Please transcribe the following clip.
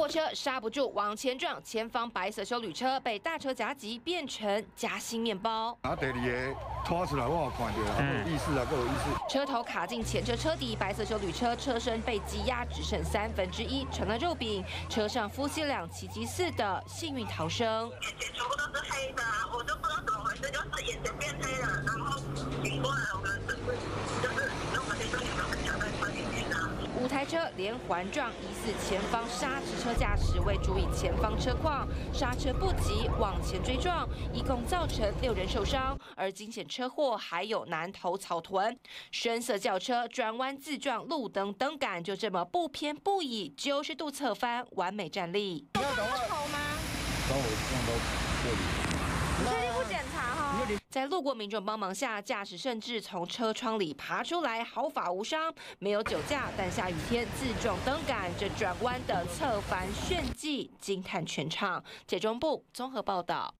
货车刹不住，往前撞，前方白色修旅车被大车夹击，变成夹心面包。啊，第二个拖出来，我看到啊，有意思啊，够有意思。车头卡进前车车底，白色修旅车车身被挤压，只剩三分之一，成了肉饼。车上夫妻俩奇迹似的幸运逃生。眼前全部都是黑开车连环撞，疑似前方刹直车驾驶未注意前方车况，刹车不及往前追撞，一共造成六人受伤。而惊险车祸还有南投草屯深色轿车转弯自撞路灯灯杆，就这么不偏不倚，九十度侧翻，完美站立。有看到头吗？在路过民众帮忙下，驾驶甚至从车窗里爬出来，毫发无伤，没有酒驾，但下雨天自撞灯杆，这转弯的侧翻炫技，惊叹全场。解中部综合报道。